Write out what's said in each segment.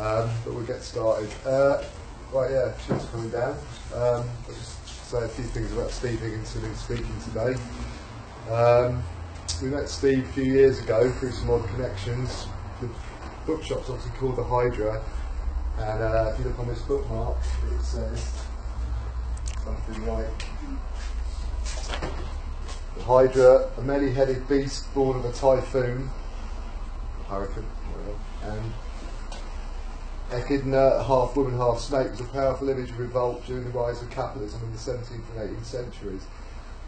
Um, but we'll get started. Uh, right, yeah, ship's coming down. Um, I'll just say a few things about Steve Higginson who's speaking today. Um, we met Steve a few years ago through some odd connections. The bookshop's obviously called the Hydra, and uh, if you look on this bookmark, it says something like the Hydra, a many-headed beast born of a typhoon, hurricane, whatever, and Echidna, half woman, half snake, was a powerful image of revolt during the rise of capitalism in the 17th and 18th centuries.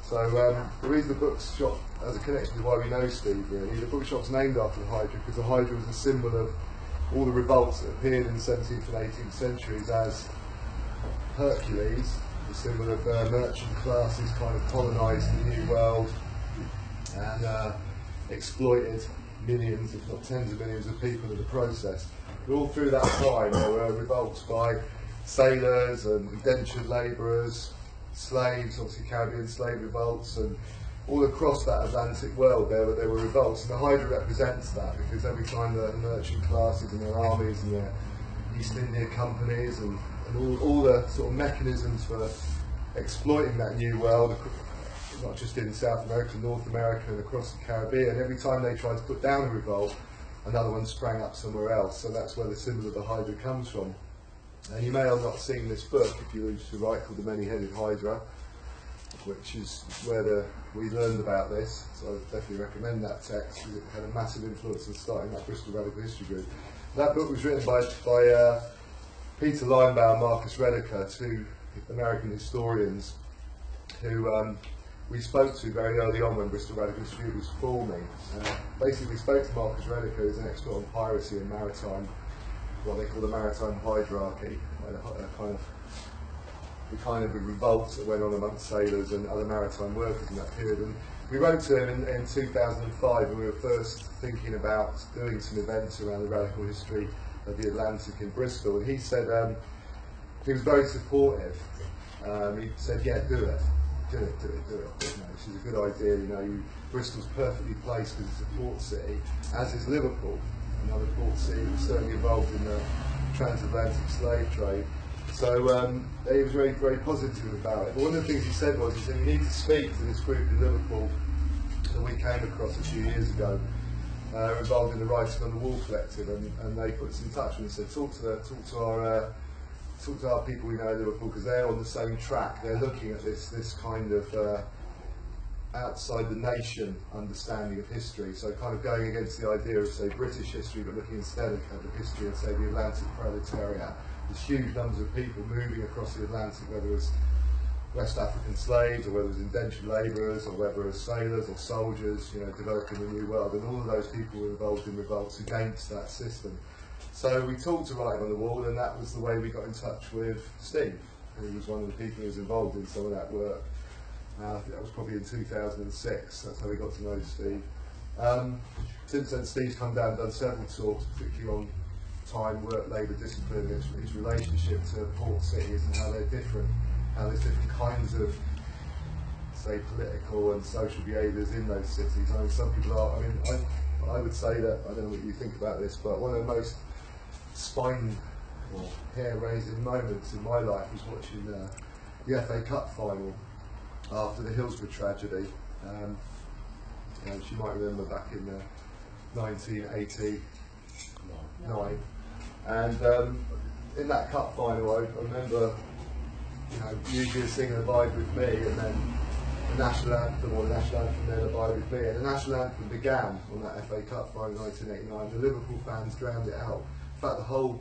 So um, the reason the bookshop has a connection to why we know Steve really, the bookshop's named after the Hydra because the Hydra was a symbol of all the revolts that appeared in the 17th and 18th centuries as Hercules, the symbol of uh, merchant classes kind of colonised the New World and uh, exploited millions, if not tens of millions of people in the process. All through that time there were revolts by sailors and indentured labourers, slaves, obviously Caribbean slave revolts, and all across that Atlantic world there were, there were revolts. And the Hydra represents that because every time the merchant classes and their armies and their East India companies and, and all, all the sort of mechanisms for exploiting that new world, not just in South America, North America and across the Caribbean, every time they tried to put down a revolt, another one sprang up somewhere else. So that's where the symbol of the Hydra comes from. And you may have not seen this book, if you wish to write, called The Many-Headed Hydra, which is where the, we learned about this. So I definitely recommend that text because it had a massive influence on starting that Bristol Radical History Group. That book was written by, by uh, Peter Linebaugh and Marcus Rediker, two American historians who um, we spoke to very early on when Bristol Radical History was forming. Uh, basically, we spoke to Marcus Rediker, who's an expert on piracy and maritime what they call the maritime hydrarchy, a kind of the kind of revolt that went on amongst sailors and other maritime workers in that period. And we wrote to him in, in 2005 when we were first thinking about doing some events around the radical history of the Atlantic in Bristol, and he said um, he was very supportive. Um, he said, "Yeah, do it, do it, do it, do it. You know, this is a good idea. You know, you, Bristol's perfectly placed because it's a port city, as is Liverpool." another port city was certainly involved in the transatlantic slave trade. So um, he was very, very positive about it. But one of the things he said was, he said, you need to speak to this group in Liverpool that we came across a few years ago, uh, involved in the Writing on the Wall collective, and, and they put us in touch and said, talk to, the, talk to our uh, talk to our people we know in Liverpool because they're on the same track. They're looking at this this kind of uh, outside the nation understanding of history. So kind of going against the idea of, say, British history, but looking instead at the history of, say, the Atlantic proletariat. There's huge numbers of people moving across the Atlantic, whether it was West African slaves, or whether it was indentured labourers, or whether it was sailors or soldiers, you know, developing the new world. And all of those people were involved in revolts against that system. So we talked to Writing on the Wall, and that was the way we got in touch with Steve, who was one of the people who was involved in some of that work. Uh, I think that was probably in 2006. That's how we got to know Steve. Um, since then, Steve's come down and done several talks, particularly on time, work, labour, discipline, his, his relationship to port cities and how they're different, how there's different kinds of, say, political and social behaviours in those cities. I mean, some people are, I mean, I, I would say that, I don't know what you think about this, but one of the most spine or hair-raising moments in my life was watching uh, the FA Cup final after the Hillsborough tragedy. Um, you she might remember back in uh, 1989. And um, in that cup final, I, remember you know, usually singing Abide With Me and then the national anthem or the national anthem then Abide With Me. And the national anthem began on that FA Cup final in 1989. The Liverpool fans drowned it out. In fact, the whole,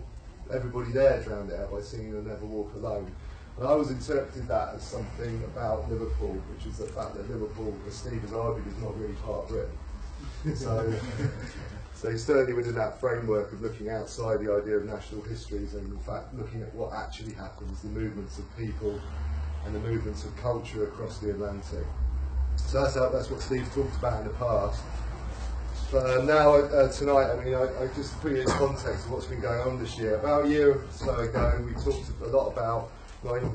everybody there drowned it out by singing You'll Never Walk Alone. And I was interpreting that as something about Liverpool, which is the fact that Liverpool, as Steve has argued, is not really part of Britain. so, so certainly within that framework of looking outside the idea of national histories and in fact looking at what actually happens, the movements of people and the movements of culture across the Atlantic. So that's, how, that's what Steve talked about in the past. Uh, now, uh, tonight, I mean, I, I just put you in context of what's been going on this year. About a year or so ago, we talked a lot about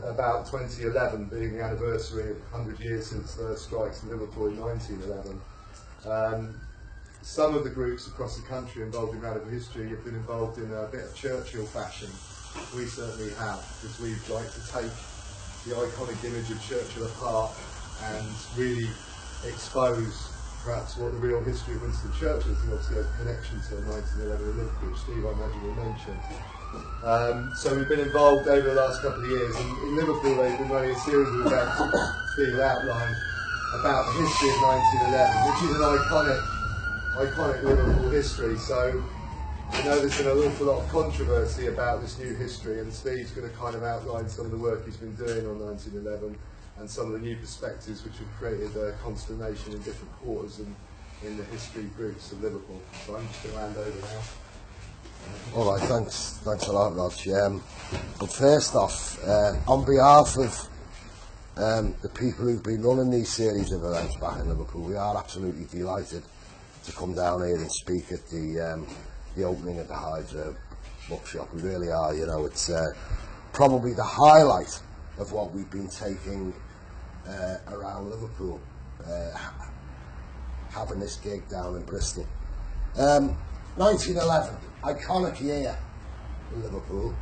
about 2011 being the anniversary of 100 years since the strikes in Liverpool in 1911. Um, some of the groups across the country involved in radical history have been involved in a bit of Churchill fashion. We certainly have, because we'd like to take the iconic image of Churchill apart and really expose perhaps what the real history of Winston Churchill is, and obviously a connection to 1911 Olympic, which Steve, I imagine, will mention. Um, so we've been involved over the last couple of years. In, in Liverpool, they've been running a series of events, Steve outlined, about the history of 1911, which is an iconic, iconic Liverpool history. So I know there's been an awful lot of controversy about this new history, and Steve's going to kind of outline some of the work he's been doing on 1911 and some of the new perspectives which have created uh, consternation in different quarters and in the history groups of Liverpool. So I'm just going to hand over now. All right, thanks, thanks a lot, Rog. Um, but first off, uh, on behalf of um, the people who've been running these series of events back in Liverpool, we are absolutely delighted to come down here and speak at the um, the opening of the Hydra bookshop. We really are, you know, it's uh, probably the highlight of what we've been taking uh, around Liverpool, uh, having this gig down in Bristol. Um, 1911, iconic year in Liverpool.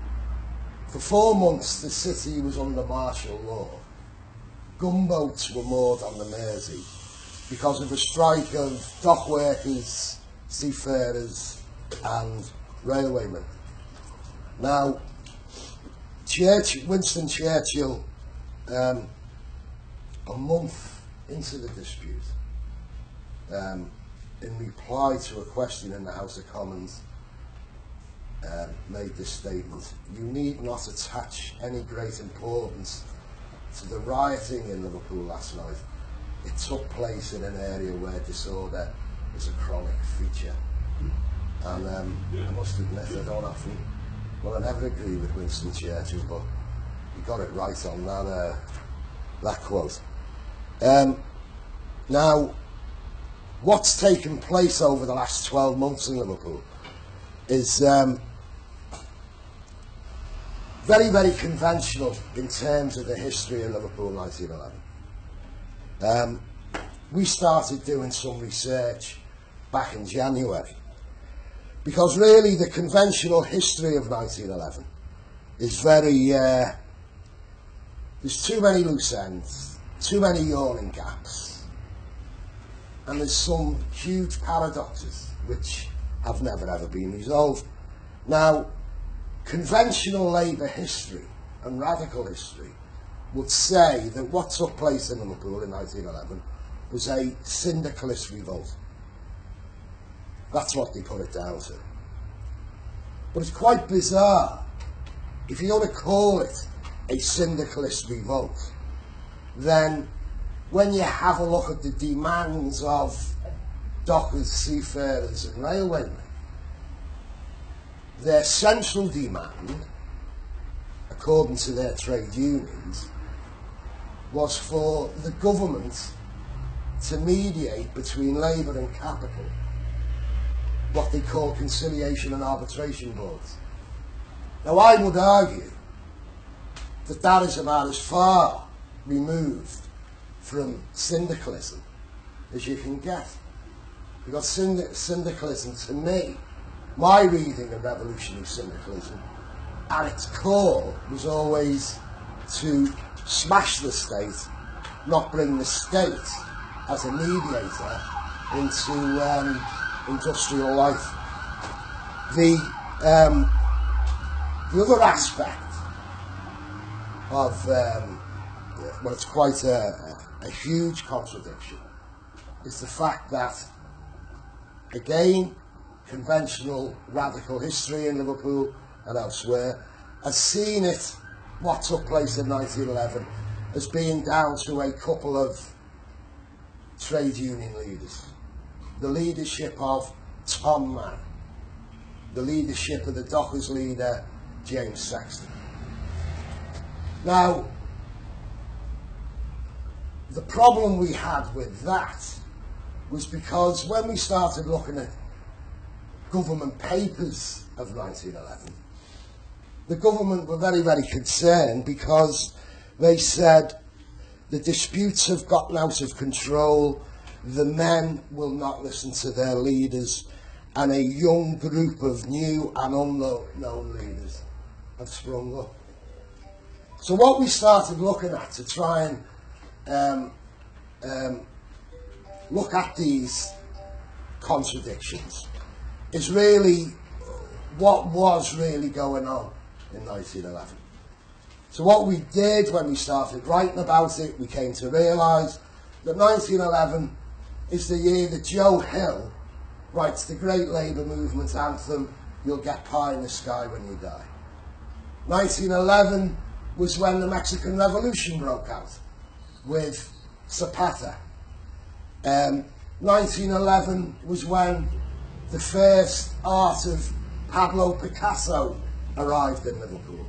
For four months, the city was under martial law. Gunboats were moored on the Mersey because of a strike of dock workers, seafarers, and railwaymen. Now, Church, Winston Churchill, um, a month into the dispute, um, in reply to a question in the House of Commons, um, made this statement, you need not attach any great importance to the rioting in Liverpool last night. It took place in an area where disorder is a chronic feature. And um, I must admit, I don't often, well, I never agree with Winston Churchill, but he got it right on that, uh, that quote. Um, now, what's taken place over the last 12 months in Liverpool is um, very, very conventional in terms of the history of Liverpool 1911. Um, we started doing some research back in January because really the conventional history of 1911 is very, uh, there's too many loose ends, too many yawning gaps, and there's some huge paradoxes which have never ever been resolved. Now, conventional Labour history and radical history would say that what took place in Liverpool in 1911 was a syndicalist revolt. That's what they put it down to. But it's quite bizarre. If you want to call it a syndicalist revolt, then when you have a look at the demands of dockers, seafarers and railwaymen, their central demand, according to their trade unions, was for the government to mediate between labour and capital what they call conciliation and arbitration boards. Now, I would argue that that is about as far removed from syndicalism as you can get. Because synd- syndicalism, to me, my reading of revolutionary syndicalism, at its core, was always to smash the state, not bring the state as a mediator into um, industrial life. The, um, the other aspect of, um, well, it's quite a, a huge contradiction, is the fact that, again, conventional radical history in Liverpool and elsewhere has seen it, what took place in 1911, as being down to a couple of trade union leaders. The leadership of Tom Mann, the leadership of the Dockers leader, James Sexton. Now, the problem we had with that was because when we started looking at government papers of 1911, the government were very, very concerned because they said the disputes have gotten out of control the men will not listen to their leaders, and a young group of new and unknown leaders have sprung up. So what we started looking at to try and um, um, look at these contradictions is really what was really going on in 1911. So what we did when we started writing about it, we came to realise that 1911 is the year that Joe Hill writes the great labour movement anthem, You'll Get Pie in the Sky When You Die. 1911 was when the Mexican Revolution broke out with Zapata. Um, 1911 was when the first art of Pablo Picasso arrived in Liverpool.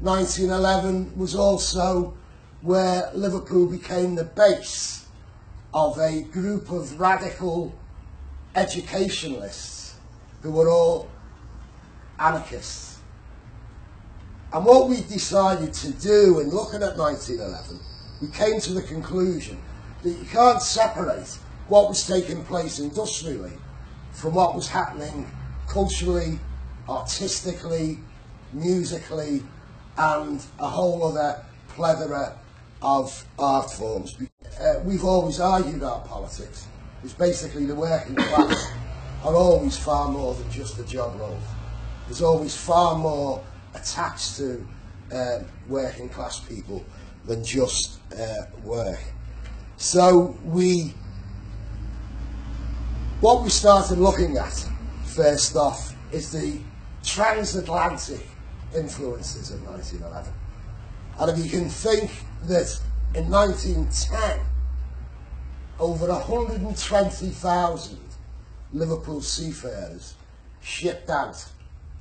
1911 was also where Liverpool became the base of a group of radical educationalists who were all anarchists. And what we decided to do in looking at 1911, we came to the conclusion that you can't separate what was taking place industrially from what was happening culturally, artistically, musically, and a whole other plethora of art forms. Uh, we've always argued our politics is basically the working class are always far more than just a job role. There's always far more attached to uh, working class people than just uh, work. So we, what we started looking at first off is the transatlantic influences of 1911. And if you can think that in 1910, over 120,000 Liverpool seafarers shipped out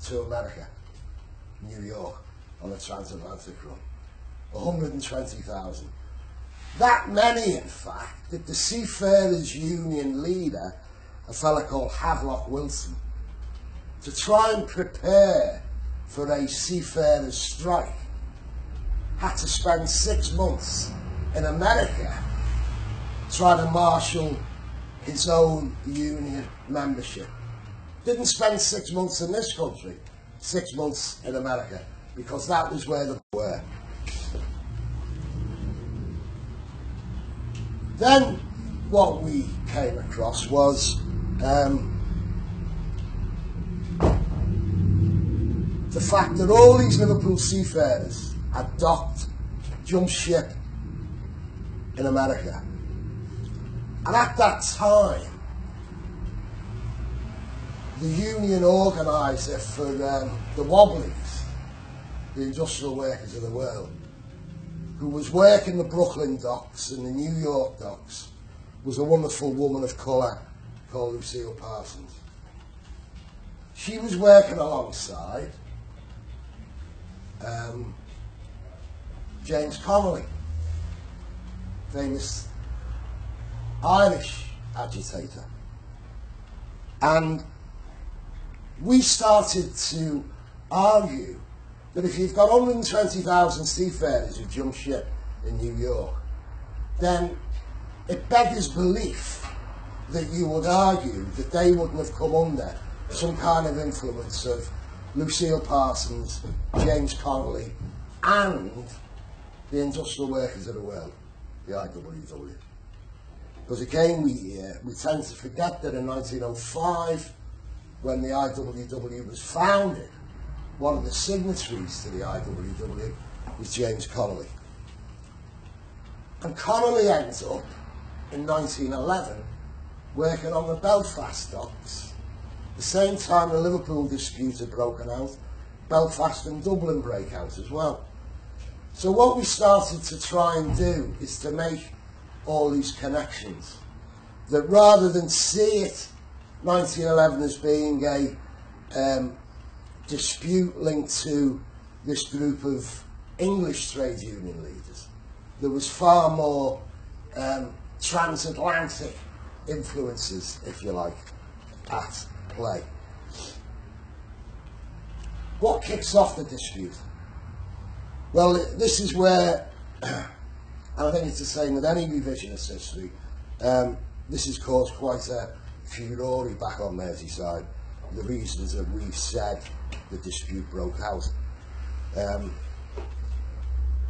to America, New York, on a transatlantic run. 120,000. That many, in fact, that the Seafarers Union leader, a fellow called Havelock Wilson, to try and prepare for a seafarers strike, had to spend six months in America trying to marshal his own union membership. Didn't spend six months in this country, six months in America, because that was where they were. Then what we came across was um, the fact that all these Liverpool seafarers had docked, jumped ship in America. And at that time, the union organiser for um, the Wobblies, the industrial workers of the world, who was working the Brooklyn docks and the New York docks, was a wonderful woman of colour called Lucille Parsons. She was working alongside um, James Connolly, famous Irish agitator. And we started to argue that if you've got 120,000 seafarers who jump ship in New York, then it beggars belief that you would argue that they wouldn't have come under some kind of influence of Lucille Parsons, James Connolly, and the industrial workers of the world, the IWW. Because again, we, uh, we tend to forget that in 1905, when the IWW was founded, one of the signatories to the IWW was James Connolly. And Connolly ends up, in 1911, working on the Belfast docks the same time the Liverpool dispute had broken out, Belfast and Dublin break out as well. So what we started to try and do is to make all these connections. That rather than see it 1911 as being a um, dispute linked to this group of English trade union leaders, there was far more um, transatlantic influences, if you like, at play. What kicks off the dispute? Well, this is where, and I think it's the same with any revisionist history, um, this has caused quite a furore back on Merseyside. The reasons that we've said the dispute broke out. Um,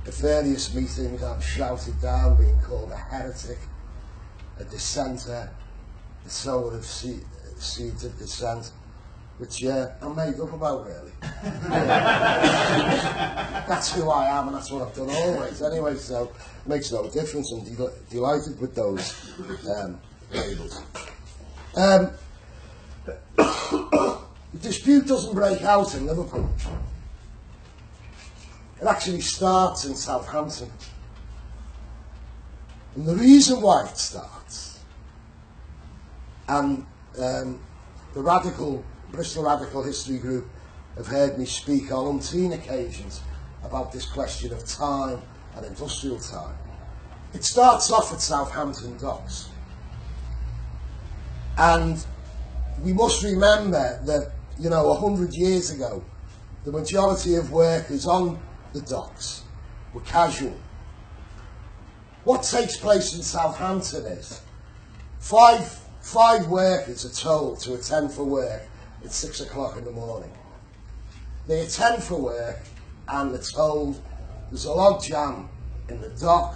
at various meetings, I'm shouted down, being called a heretic, a dissenter, sower of seed, of dissent, which uh, I'm made up about, really. that's who I am, and that's what I've done always. Anyway, so it makes no difference. I'm del- delighted with those um, labels. Um, dispute doesn't break out in Liverpool. It actually starts in Southampton. And the reason why it starts, and um, the radical, Bristol Radical History Group have heard me speak on umpteen occasions about this question of time and industrial time. It starts off at Southampton docks. And we must remember that, you know, a hundred years ago, the majority of workers on the docks were casual. What takes place in Southampton is five, five workers are told to attend for work at six o'clock in the morning. They attend for work and they're told there's a log jam in the dock,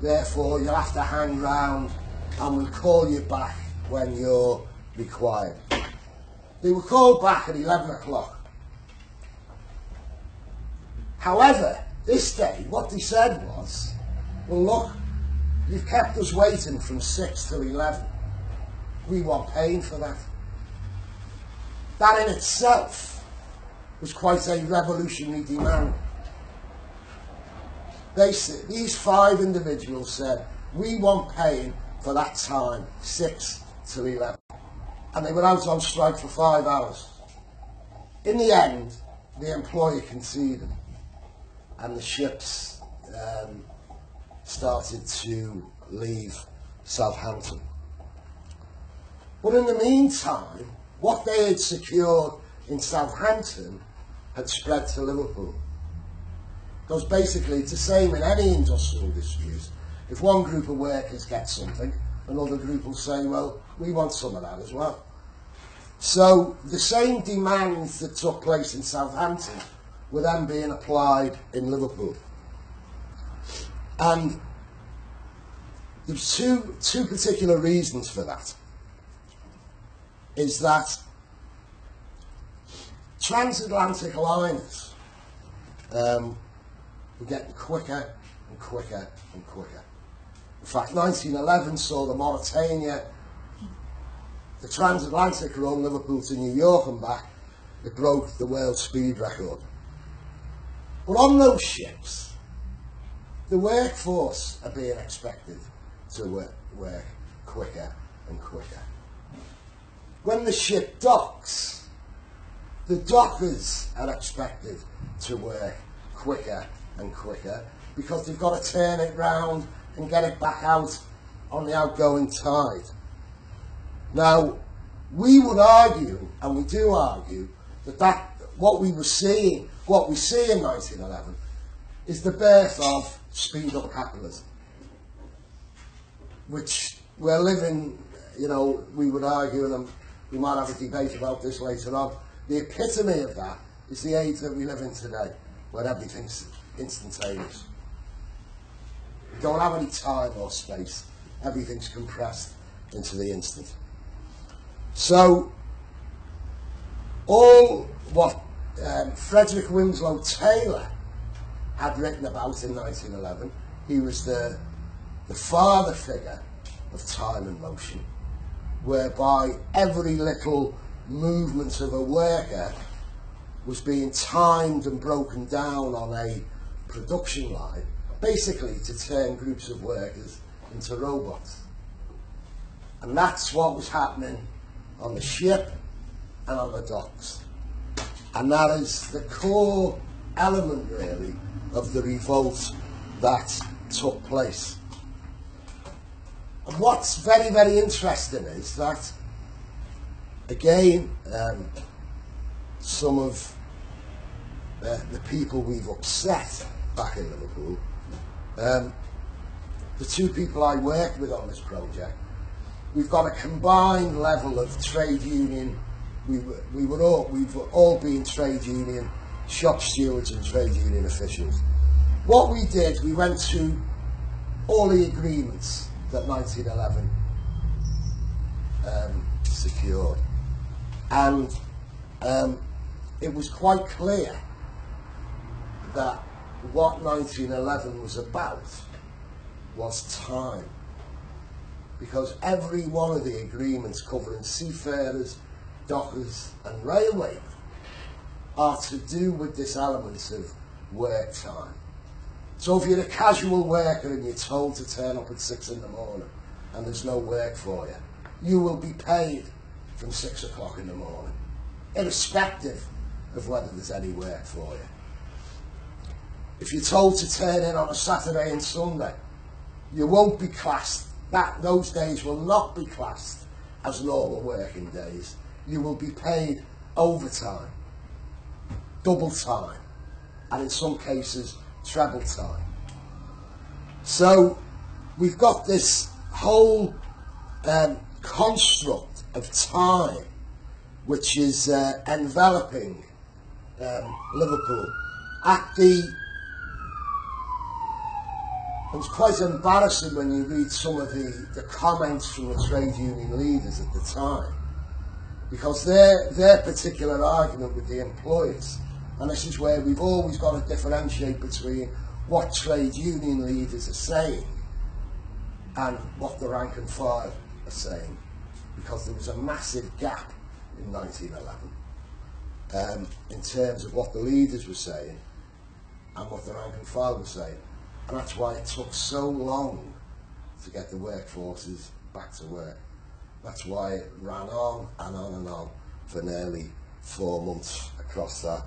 therefore you'll have to hang round and we'll call you back when you're required. They were called back at 11 o'clock. However, this day, what they said was, well, look, you've kept us waiting from 6 till 11. We want paying for that. That in itself was quite a revolutionary demand. They these five individuals said, we want paying for that time, 6 till 11. And they were out on strike for five hours. In the end, the employer conceded and the ships um, started to leave Southampton. But in the meantime, what they had secured in Southampton had spread to Liverpool. Because basically it's the same in any industrial dispute. If one group of workers get something, another group will say, well, we want some of that as well. So the same demands that took place in Southampton were then being applied in Liverpool. And there's two, two particular reasons for that. Is that transatlantic liners um, were getting quicker and quicker and quicker. In fact, 1911 saw the Mauretania, the transatlantic run Liverpool to New York and back, it broke the world speed record. But on those ships, the workforce are being expected to work, work quicker and quicker. When the ship docks, the dockers are expected to work quicker and quicker because they've got to turn it round and get it back out on the outgoing tide. Now, we would argue, and we do argue, that, that what we were seeing, what we see in 1911, is the birth of speed up capitalism, which we're living, you know, we would argue, and we might have a debate about this later on. The epitome of that is the age that we live in today, where everything's instantaneous. We don't have any time or space. Everything's compressed into the instant. So, all what um, Frederick Winslow Taylor had written about in 1911, he was the, the father figure of time and motion, whereby every little movement of a worker was being timed and broken down on a production line, basically to turn groups of workers into robots. And that's what was happening on the ship and on the docks. And that is the core element, really, of the revolt that took place. And what's very, very interesting is that, again, um, some of uh, the people we've upset back in Liverpool, um, the two people I worked with on this project, we've got a combined level of trade union. We were, we were all we've all been trade union shop stewards and trade union officials. What we did, we went through all the agreements that 1911 um, secured, and um, it was quite clear that what 1911 was about was time. Because every one of the agreements covering seafarers, dockers and railway are to do with this element of work time. So if you're a casual worker and you're told to turn up at six in the morning and there's no work for you, you will be paid from six o'clock in the morning, irrespective of whether there's any work for you. If you're told to turn in on a Saturday and Sunday, you won't be classed, that, those days will not be classed as normal working days. You will be paid overtime, double time, and in some cases, treble time. So we've got this whole um, construct of time which is uh, enveloping um, Liverpool at the it's quite embarrassing when you read some of the, the comments from the trade union leaders at the time because their, their particular argument with the employers, and this is where we've always got to differentiate between what trade union leaders are saying and what the rank and file are saying, because there was a massive gap in 1911 um, in terms of what the leaders were saying and what the rank and file were saying. And that's why it took so long to get the workforces back to work. That's why it ran on and on and on for nearly four months across that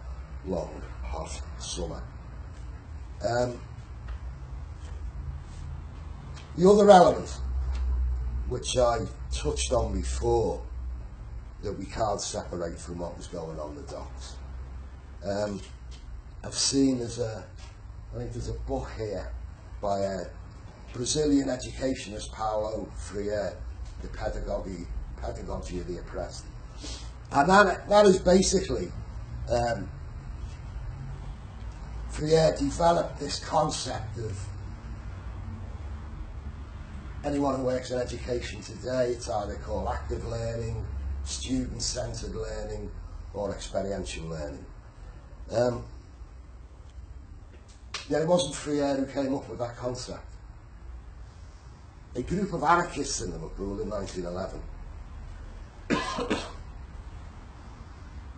long, hot summer. Um, the other element, which I touched on before, that we can't separate from what was going on the docks. Um, I've seen there's a, I think there's a book here by a Brazilian educationist Paulo Freire, The Pedagogy, Pedagogy of the Oppressed. And that, that is basically, um, Freire developed this concept of anyone who works in education today, it's either called active learning, student-centered learning, or experiential learning. Um, yeah, it wasn't Freire who came up with that concept. A group of anarchists in Liverpool in 1911,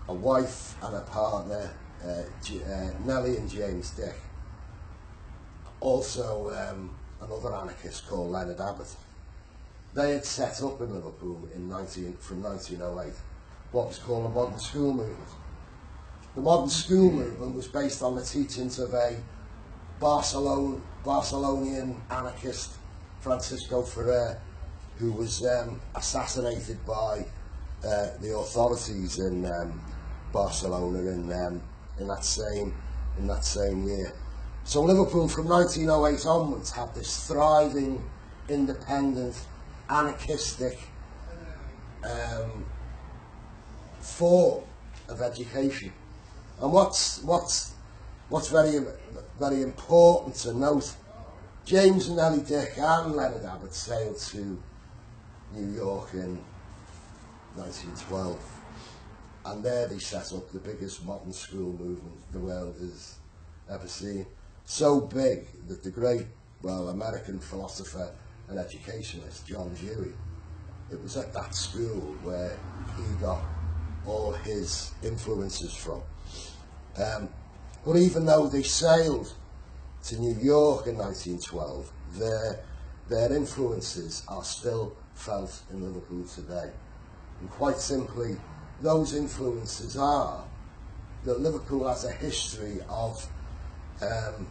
a wife and a partner, uh, uh, Nellie and James Dick, also um, another anarchist called Leonard Abbott. They had set up in Liverpool in 19, from 1908 what was called the modern school movement. The modern school movement was based on the teachings of a Barcelona, Barcelonian anarchist Francisco Ferrer, who was um, assassinated by uh, the authorities in um, Barcelona in, um, in that same in that same year. So Liverpool from 1908 onwards had this thriving, independent, anarchistic um, form of education. And what's what's what's very very important to note, James and Nellie Dick and Leonard Abbott sailed to New York in 1912, and there they set up the biggest modern school movement the world has ever seen. So big that the great, well, American philosopher and educationist John Dewey, it was at that school where he got all his influences from. Um, but even though they sailed to New York in 1912, their, their influences are still felt in Liverpool today. And quite simply, those influences are that Liverpool has a history of um,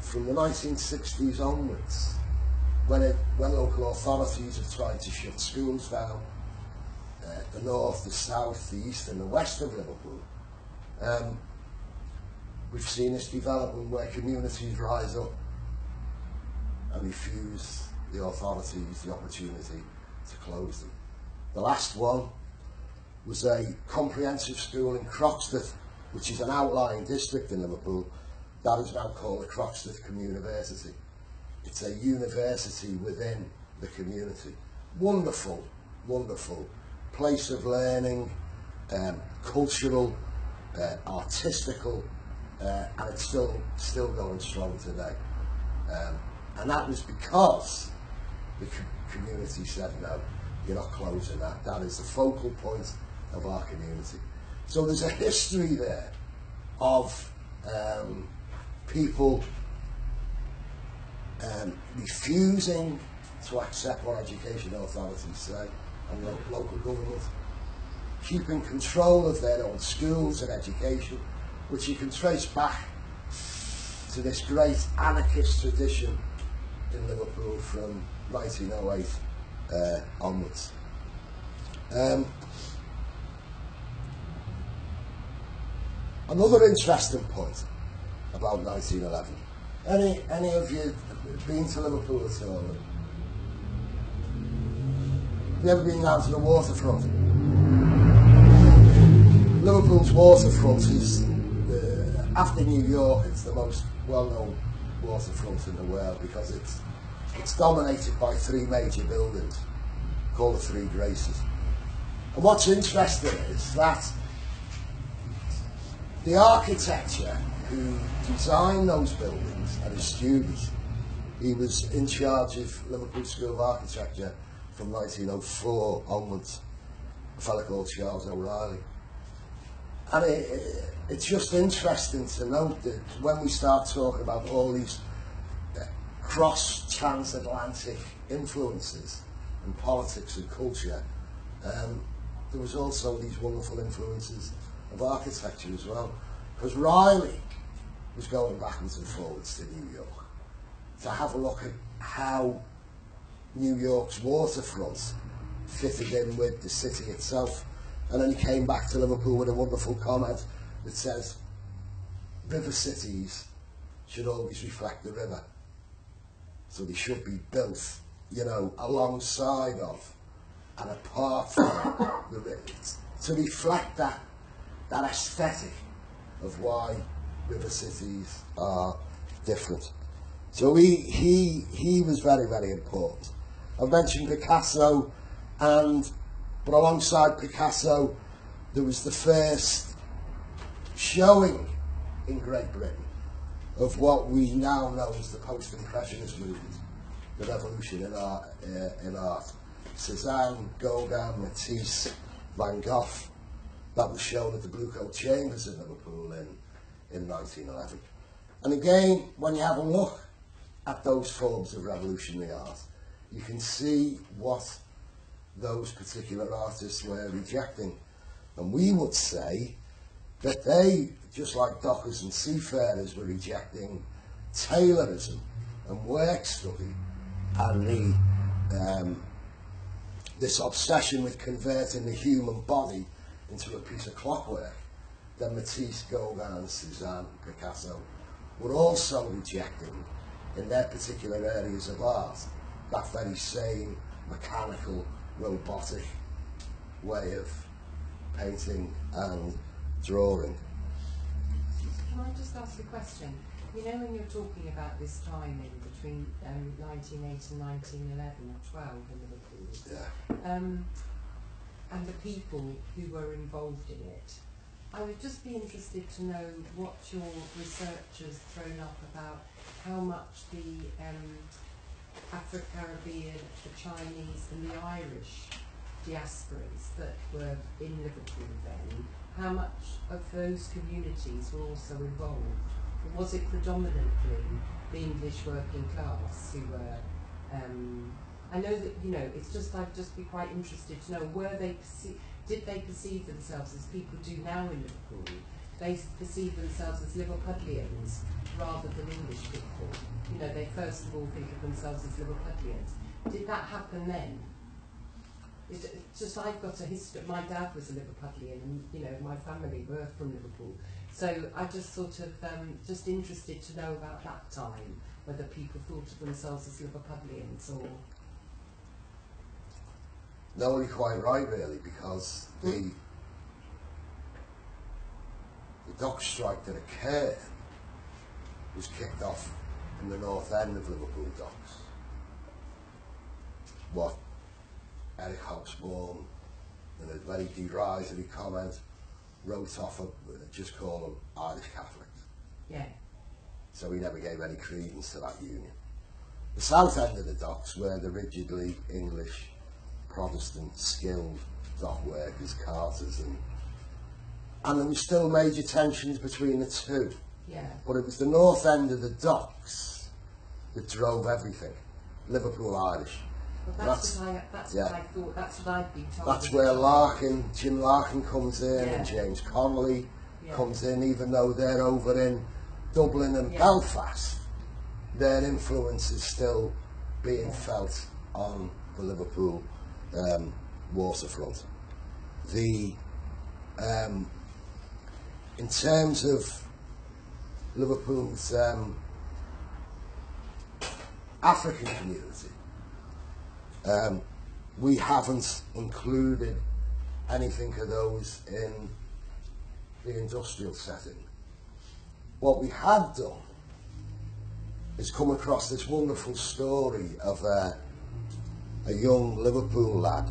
from the 1960s onwards, when, it, when local authorities have tried to shut schools down, uh, the north, the south, the east and the west of Liverpool, um, we've seen this development where communities rise up and refuse the authorities the opportunity to close them. The last one was a comprehensive school in Croxteth, which is an outlying district in Liverpool, that is now called the Croxteth Communiversity. It's a university within the community. Wonderful, wonderful place of learning, um, cultural, uh, artistical, uh, and it's still still going strong today. Um, and that was because the co- community said no, you're not closing that. That is the focal point of our community. So there's a history there of um, people um, refusing to accept what education authorities say and lo- local government, keeping control of their own schools and education, which you can trace back to this great anarchist tradition in Liverpool from 1908 uh, onwards. Um, another interesting point about 1911. Any any of you been to Liverpool at all? Have you ever been down to the waterfront? Liverpool's waterfront is, uh, after New York, it's the most well-known waterfront in the world because it's it's dominated by three major buildings called the Three Graces. And what's interesting is that the architecture who designed those buildings and his students, he was in charge of Liverpool School of Architecture from 1904 onwards, a fellow called Charles O'Reilly. And it, it, it's just interesting to note that when we start talking about all these uh, cross transatlantic influences in politics and culture, um, there was also these wonderful influences of architecture as well. Because Reilly was going backwards and forwards to New York to have a look at how New York's waterfront fitted in with the city itself. And then he came back to Liverpool with a wonderful comment that says, river cities should always reflect the river. So they should be built, you know, alongside of and apart from the river to reflect that, that aesthetic of why river cities are different. So he, he, he was very, very important. I've mentioned Picasso, and but alongside Picasso, there was the first showing in Great Britain of what we now know as the post-impressionist movement, the revolution in art. Uh, in art. Cézanne, Gauguin, Matisse, Van Gogh. That was shown at the Bluecoat Chambers in Liverpool in, in 1911. And again, when you have a look at those forms of revolutionary art, you can see what those particular artists were rejecting. And we would say that they, just like dockers and seafarers, were rejecting Taylorism and work study and the, um, this obsession with converting the human body into a piece of clockwork that Matisse, Gauguin, Cézanne, Picasso were also rejecting in their particular areas of art that very same mechanical, robotic way of painting and drawing. Can I just ask a question? You know, when you're talking about this time in between um, 1908 and 1911 or 12 in Liverpool, Yeah. um, and the people who were involved in it, I would just be interested to know what your research has thrown up about how much the um, Afro-Caribbean, the Chinese and the Irish diasporas that were in Liverpool then, how much of those communities were also involved? Was it predominantly the English working class who were um, I know that you know. It's just I'd just be quite interested to know were they did they perceive themselves as people do now in Liverpool? They perceive themselves as Liverpudlians rather than English people. You know, they first of all think of themselves as Liverpudlians. Did that happen then? It, it's just I've got a history. My dad was a Liverpudlian, and you know my family were from Liverpool. So I just sort of um, just interested to know about that time, whether people thought of themselves as Liverpudlians or No, you're quite right, really, because the the dock strike that occurred was kicked off in the north end of Liverpool docks. What Eric Hobsbawm, in a very derisory comment, wrote off of, uh, just call them Irish Catholics. yeah, So he never gave any credence to that union. The south end of the docks were the rigidly English, Protestant, skilled dock workers, carters, and and there was still major tensions between the two. yeah, But it was the north end of the docks that drove everything. Liverpool Irish. but That's- that's, what I that's what. I thought. That's what I'd been told. That's where. Larkin, Jim Larkin comes in, and James Connolly Yeah. comes in, even though they're over in Dublin and Yeah. Belfast. Their influence is still being Yeah. felt on the Liverpool um, waterfront. The um, in terms of Liverpool's um, African community, um, we haven't included anything of those in the industrial setting. What we have done is come across this wonderful story of a, a young Liverpool lad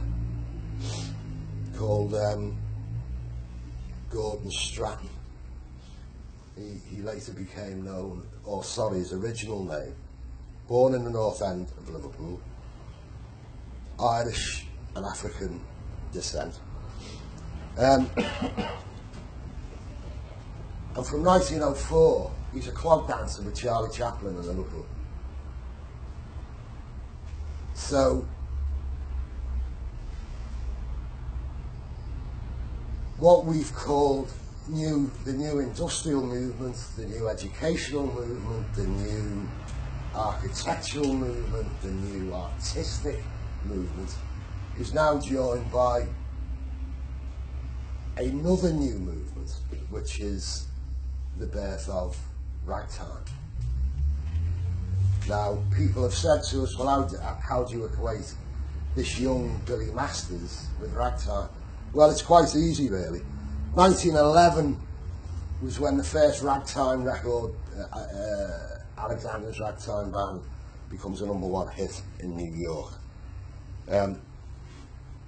called um, Gordon Stretton. He, he later became known, or sorry, his original name, born in the north end of Liverpool, Irish and African descent. Um, and from 1904, he's a clog dancer with Charlie Chaplin in Liverpool. So, what we've called new, the new industrial movement, the new educational movement, the new architectural movement, the new artistic movement, is now joined by another new movement, which is the birth of ragtime. Now, people have said to us, well, how how do you equate this young Billy Masters with ragtime? Well, it's quite easy, really. 1911 was when the first ragtime record, uh, uh, Alexander's Ragtime Band, becomes a number one hit in New York. Um,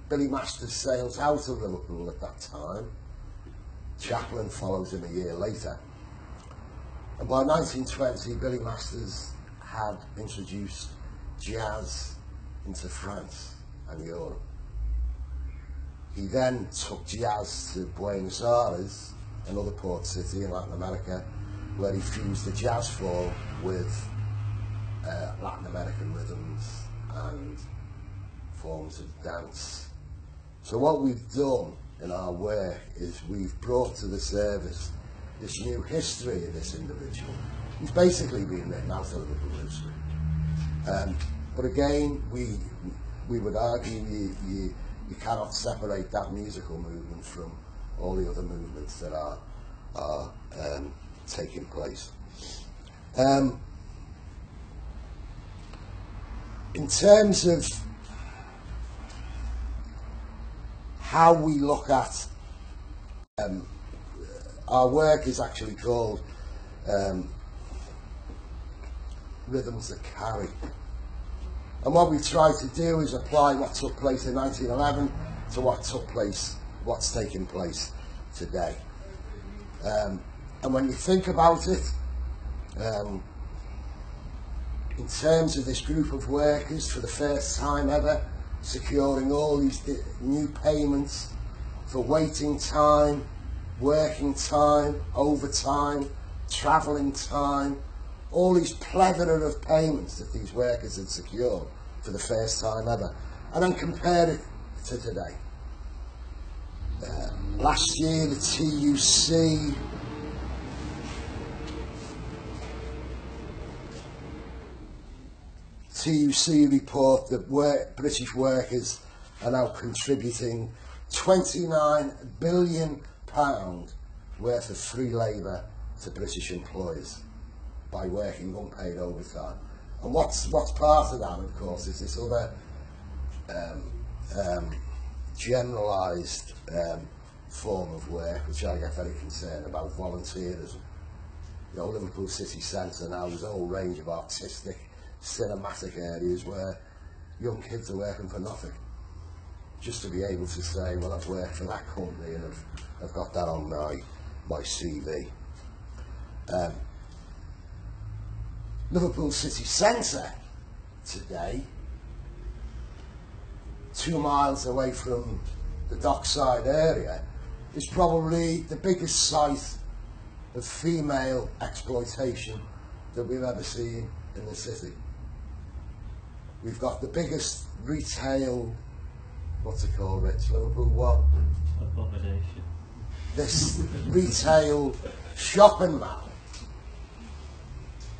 Billy Masters sails out of Liverpool at that time. Chaplin follows him a year later. And by 1920, Billy Masters had introduced jazz into France and Europe. He then took jazz to Buenos Aires, another port city in Latin America, where he fused the jazz form with uh, Latin American rhythms and forms of dance. So what we've done in our work is we've brought to the service this new history of this individual. He's basically been written out of Liverpool history. Um, but again, we we would argue you, you, you cannot separate that musical movement from all the other movements that are are um, taking place. Um, in terms of how we look at um, our work is actually called um, Rhythms That Carry. And what we try to do is apply what took place in 1911 to what took place, what's taking place today. Um, and when you think about it, um, in terms of this group of workers for the first time ever securing all these new payments for waiting time, working time, overtime, travelling time, all these plethora of payments that these workers had secured for the first time ever, and then compare it to today. Uh, last year, the TUC TUC report that work, British workers are now contributing 29 billion pound worth of free labour to British employers by working unpaid overtime. And what's what's part of that, of course, is this other um, um, generalised um, form of work, which I get very concerned about, volunteerism. You know, Liverpool City Centre now has a whole range of artistic, cinematic areas where young kids are working for nothing. Just to be able to say, well, I've worked for that company and I've, I've got that on my, my CV. Um, Liverpool City Centre today, two miles away from the dockside area, is probably the biggest site of female exploitation that we've ever seen in the city. We've got the biggest retail, what's it called, Rich? Liverpool what? accommodation. This retail shopping mall,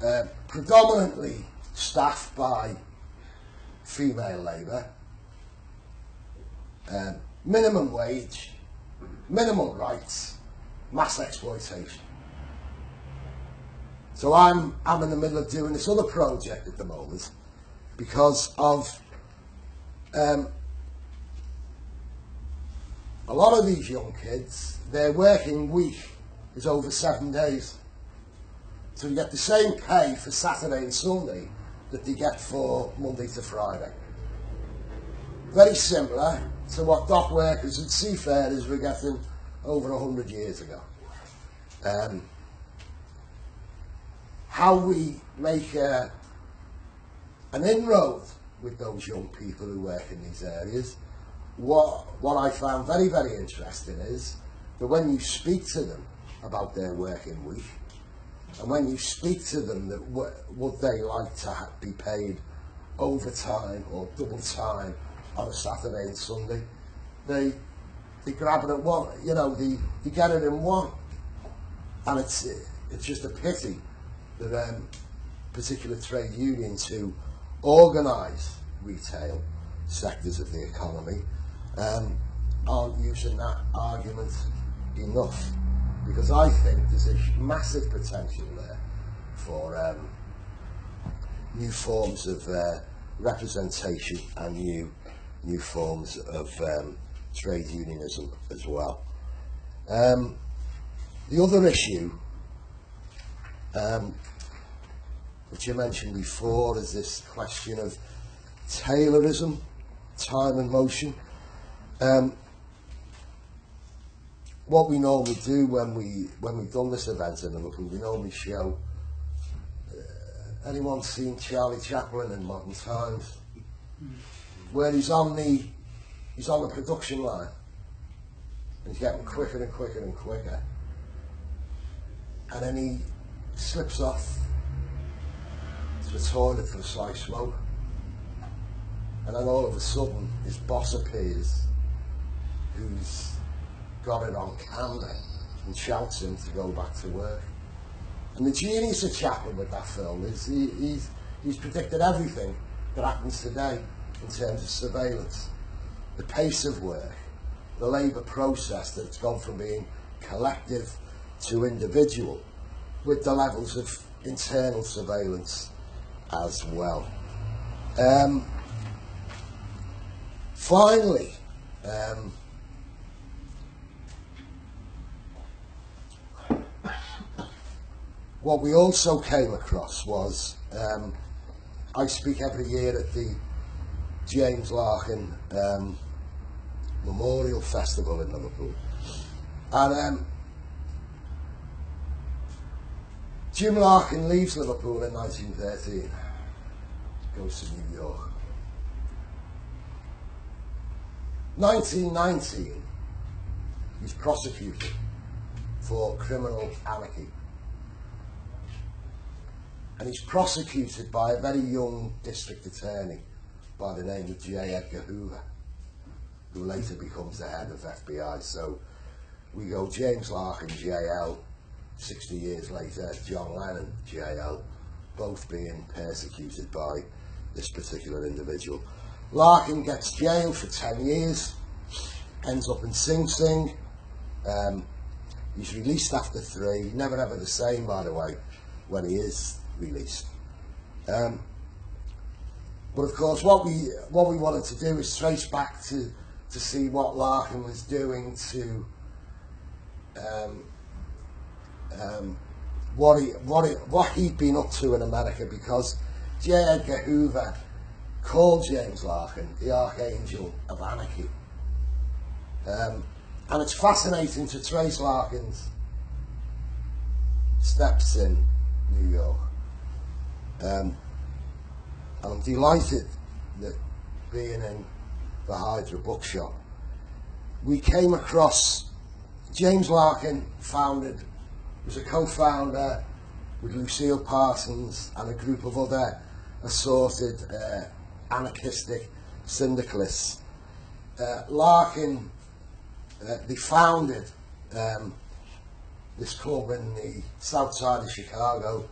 uh, predominantly staffed by female labour, um, minimum wage, minimal rights, mass exploitation. So I'm, I'm in the middle of doing this other project at the moment because of um, a lot of these young kids, their working week is over seven days. So you get the same pay for Saturday and Sunday that they get for Monday to Friday. Very similar to what dock workers and seafarers were getting over a hundred years ago. Um, how we make a, an inroad with those young people who work in these areas. What, what I found very, very interesting is that when you speak to them about their working week, and when you speak to them that w- would they like to ha- be paid overtime or double time on a Saturday and Sunday, they they grab it at one, you know, they, they get it in one, and it's it's just a pity that um, particular trade unions who organise retail sectors of the economy um, aren't using that argument enough because I think there's a massive potential there for um, new forms of uh, representation and new new forms of um, trade unionism as well. Um, the other issue um, which you mentioned before, is this question of Taylorism, time and motion. Um, what we normally do when we when we've done this event in the Liverpool, we normally show. Uh, anyone seen Charlie Chaplin in modern times? Where he's on the he's on the production line, and he's getting quicker and quicker and quicker, and then he slips off to the toilet for a slight smoke. And then all of a sudden, his boss appears, who's got it on camera, and shouts him to go back to work. And the genius of Chaplin with that film is he, he's, he's predicted everything that happens today in terms of surveillance. The pace of work, the labour process that's gone from being collective to individual, with the levels of internal surveillance as well. Um, finally, um, what we also came across was um, I speak every year at the James Larkin um, Memorial Festival in Liverpool, and um, Jim Larkin leaves Liverpool in 1913, goes to New York. 1919, he's prosecuted for criminal anarchy. And he's prosecuted by a very young district attorney by the name of J. Edgar Hoover, who later becomes the head of FBI. So we go James Larkin, JL, 60 years later, John Lennon, JL, both being persecuted by this particular individual. Larkin gets jailed for 10 years, ends up in Sing Sing. Um, He's released after three, never ever the same, by the way, when he is released. Um, but of course, what we what we wanted to do is trace back to to see what Larkin was doing to um, um, what he what he, what he'd been up to in America because J. Edgar Hoover called James Larkin the Archangel of Anarchy. Um, and it's fascinating to trace Larkin's steps in New York. Um, I'm delighted that being in the Hydra bookshop, we came across James Larkin founded, was a co-founder with Lucille Parsons and a group of other assorted uh, anarchistic syndicalists. Uh, Larkin, uh, they founded um, this club in the south side of Chicago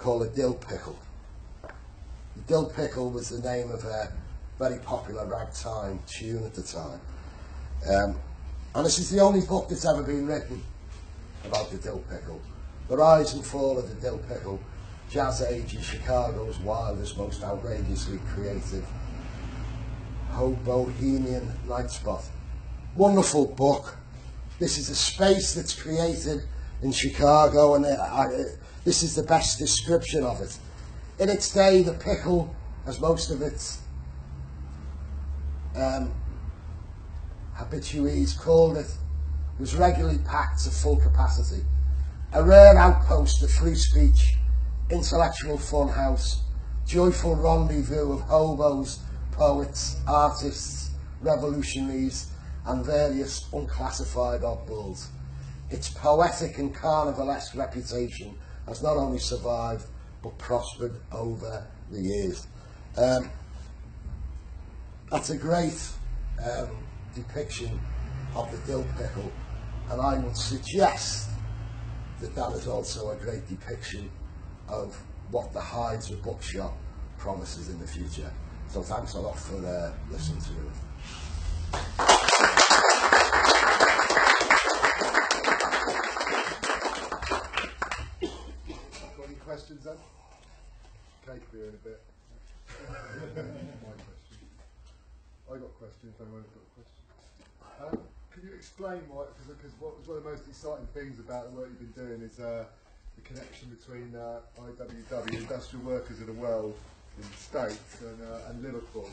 called the Dill Pickle. The Dill Pickle was the name of a very popular ragtime tune at the time. Um, and this is the only book that's ever been written about the Dill Pickle. The rise and fall of the Dill Pickle, jazz age in Chicago's wildest, most outrageously creative ho- bohemian night spot. Wonderful book. This is a space that's created in Chicago, and uh, I, I, this is the best description of it. In its day, the pickle, as most of its um, habitues called it, was regularly packed to full capacity. A rare outpost of free speech, intellectual funhouse, joyful rendezvous of hobos, poets, artists, revolutionaries, and various unclassified oddballs. Its poetic and carnivalesque reputation has not only survived but prospered over the years. Um, that's a great um, depiction of the dill pickle, and I would suggest that that is also a great depiction of what the Hydra bookshop promises in the future. So thanks a lot for uh, listening to it. Got any questions then? Beer in a bit. My question. I got questions. Got a question? Um, can you explain why? Because what was one of the most exciting things about the work you've been doing is uh, the connection between uh, IWW, Industrial Workers of the World, in the States and, uh, and Liverpool.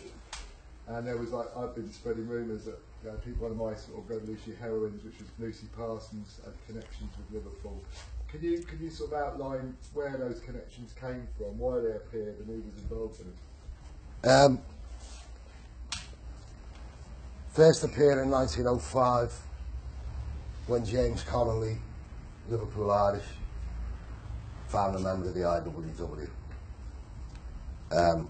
And there was like I've been spreading rumours that you know, people, one of my sort of revolutionary heroines, which was Lucy Parsons, had connections with Liverpool. Can you can you sort of outline where those connections came from, why they appeared, and who was involved in it? Um, first appeared in 1905 when James Connolly, Liverpool Irish, found a member of the IWW. Um,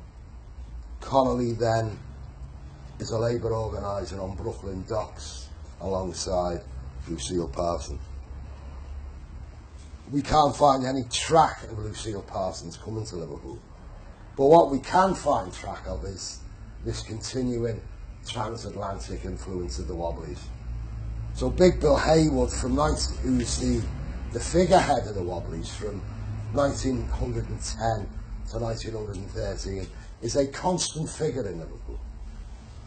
Connolly then is a labour organiser on Brooklyn docks alongside Lucille Parsons. We can't find any track of Lucille Parsons coming to Liverpool. But what we can find track of is this continuing transatlantic influence of the Wobblies. So Big Bill Haywood, from 19, who's the, the figurehead of the Wobblies from 1910 to 1913, is a constant figure in Liverpool.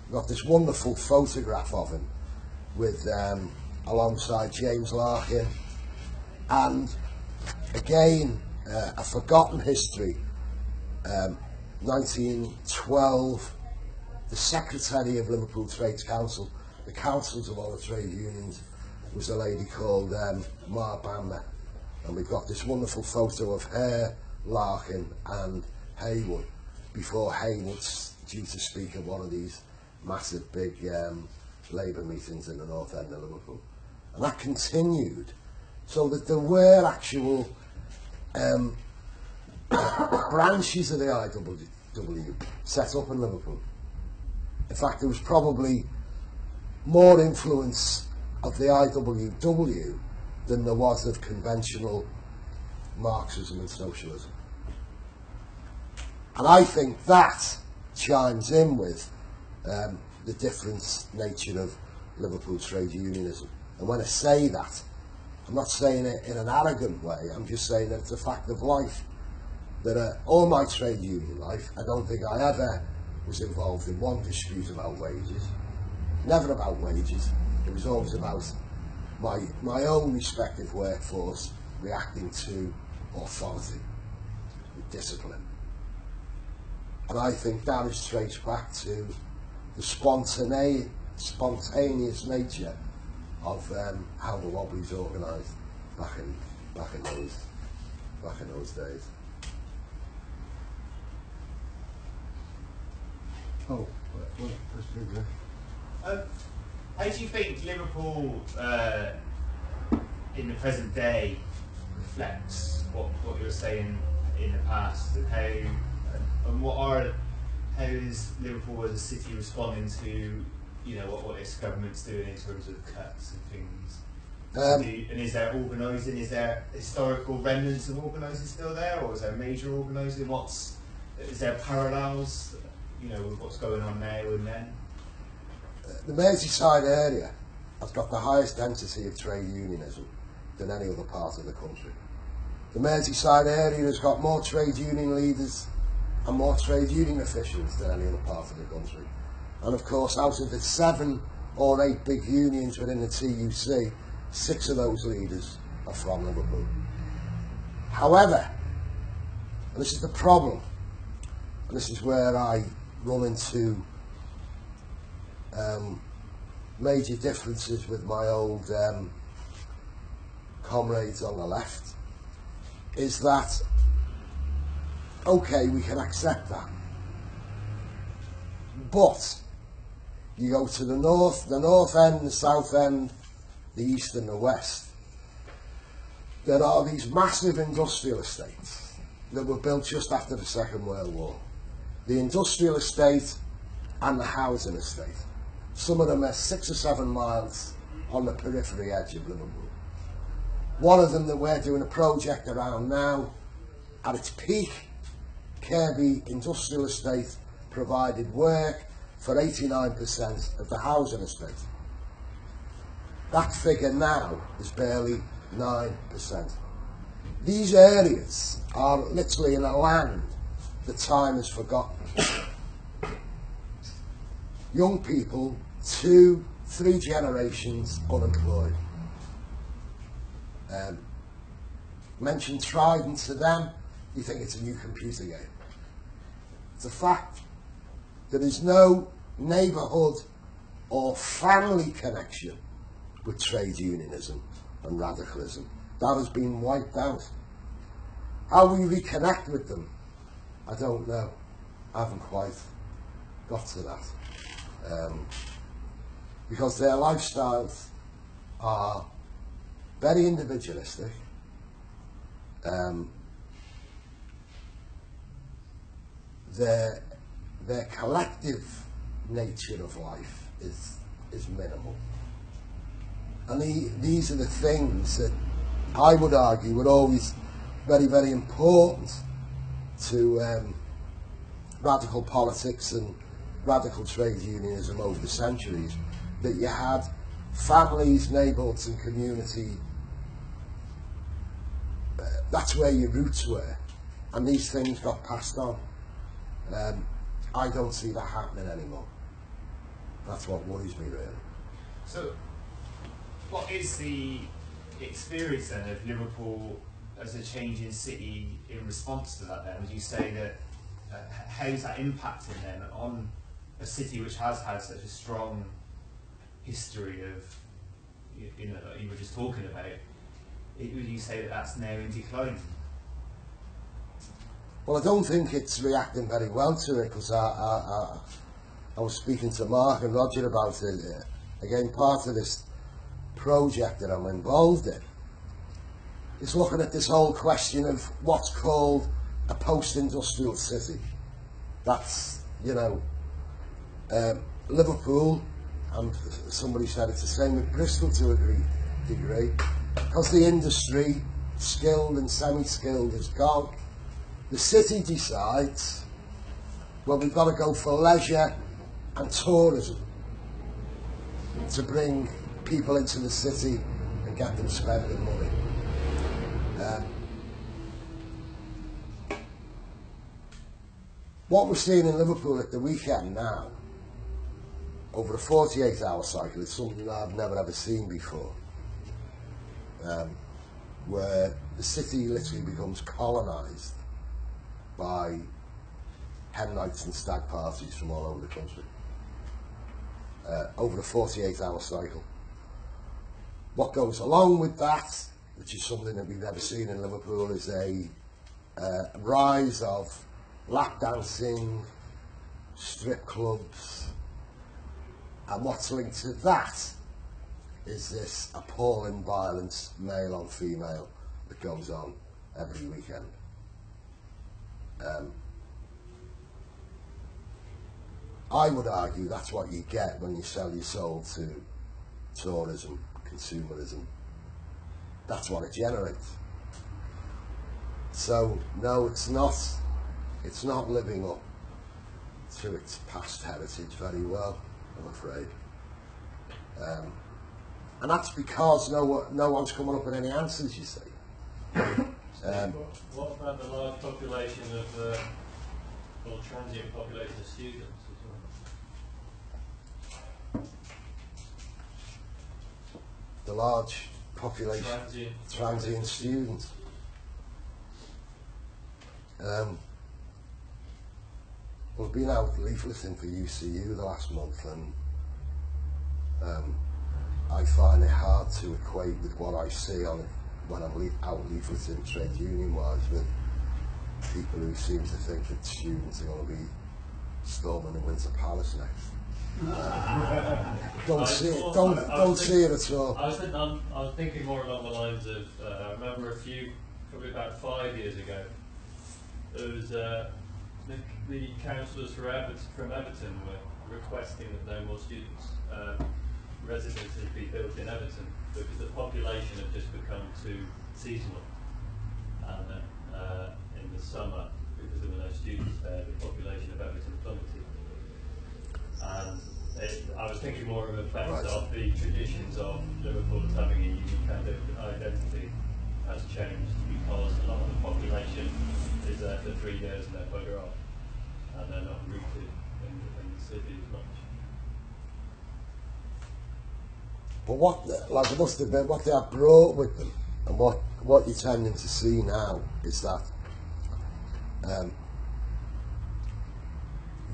We've got this wonderful photograph of him with um, alongside James Larkin and again, uh, a forgotten history. Um, 1912, the Secretary of Liverpool Trades Council, the councils of all the trade unions, was a lady called um, Ma Bammer. And we've got this wonderful photo of her, Larkin and Haywood, before Haywood's due to speak at one of these massive big um, labour meetings in the north end of Liverpool. And that continued, so that there were actual um, branches of the IWW set up in Liverpool. In fact, there was probably more influence of the IWW than there was of conventional Marxism and socialism. And I think that chimes in with um, the different nature of Liverpool trade unionism. And when I say that, I'm not saying it in an arrogant way, I'm just saying that it's a fact of life. That uh, all my trade union life, I don't think I ever was involved in one dispute about wages. Never about wages. It was always about my, my own respective workforce reacting to authority with discipline. And I think that is traced back to the spontane- spontaneous nature of um, how the Wobblies organised back in back in those back in those days. Oh, well, well, Um, how do you think Liverpool uh, in the present day reflects what, what you were saying in the past, and how and what are how is Liverpool as a city responding to you know what, what its government's doing in terms of cuts and things? Um, you- and is there organising? Is there historical remnants of organising still there, or is there major organising? What's is there parallels? You know, with what's going on now and then? the Merseyside area has got the highest density of trade unionism than any other part of the country. The Merseyside area has got more trade union leaders and more trade union officials than any other part of the country. And of course, out of the seven or eight big unions within the TUC, six of those leaders are from Liverpool. However, and this is the problem, and this is where I run into um, major differences with my old um, comrades on the left is that okay we can accept that but you go to the north the north end the south end the east and the west. There are these massive industrial estates that were built just after the second world war. The industrial estate and the housing estate. Some of them are six or seven miles on the periphery edge of Liverpool. One of them that we're doing a project around now, at its peak, Kirkby Industrial Estate provided work for 89% of the housing estate. That figure now is barely 9%. These areas are literally in a land that time has forgotten young people, two, three generations unemployed. Um, mention Trident to them, you think it's a new computer game. It's a fact. There is no neighbourhood or family connection with trade unionism and radicalism. That has been wiped out. How we reconnect with them, I don't know. I haven't quite got to that um, because their lifestyles are very individualistic. Um, their their collective nature of life is is minimal, and the, these are the things that I would argue were always very very important to um, radical politics and radical trade unionism over the centuries that you had families, neighbourhoods and community uh, that's where your roots were and these things got passed on. Um, I don't see that happening anymore that's what worries me really So, what is the experience then of Liverpool as a changing city in response to that? Then, would you say that uh, how's that impacting then on a city which has had such a strong history of, you, know, that you were just talking about? It, would you say that that's now in decline? Well, I don't think it's reacting very well to it because I, I, I, I was speaking to Mark and Roger about it. Uh, again, part of this project that I'm involved in is looking at this whole question of what's called a post-industrial city. That's, you know, um, Liverpool, and somebody said it's the same with Bristol to a degree, because the industry, skilled and semi-skilled, is gone the city decides, well, we've got to go for leisure and tourism to bring people into the city and get them spending the money. Um, what we're seeing in Liverpool at the weekend now, over a 48 hour cycle, is something that I've never ever seen before. Um, where the city literally becomes colonised by hen nights and stag parties from all over the country uh, over a 48 hour cycle. What goes along with that, which is something that we've never seen in Liverpool, is a uh, rise of lap dancing, strip clubs, and what's linked to that is this appalling violence, male on female, that goes on every weekend. Um, I would argue that's what you get when you sell your soul to tourism, consumerism. That's what it generates. So no, it's not. It's not living up to its past heritage very well. I'm afraid. Um, and that's because no, no one's coming up with any answers, you see. Um, What- about the large population of, uh, well, transient population of students as well? the large population, Transient. transient students. Um, we've been out leafleting for UCU the last month and um, I find it hard to equate with what I see on when I'm le- out leafleting trade union wise with people who seem to think that students are going to be storming the Winter Palace next. don't see it, don't, I- I don't was see it at all. I was, thinking, I'm, I was thinking more along the lines of, uh, I remember a few, probably about five years ago, there was, uh, the, the councillors for Everton, from Everton were requesting that no more students, um, residences be built in Everton because the population had just become too seasonal. And uh, uh, in the summer, because there were no students there, the population of Everton plummeted. And it, I was thinking more of effect Right. of the traditions of Liverpool as having a unique kind of identity has changed because a lot of the population is there for three years and they're bugger off and they're not rooted in, in the city much. But what, like, it must have been what they have brought with them, and what what you're tending to see now is that um,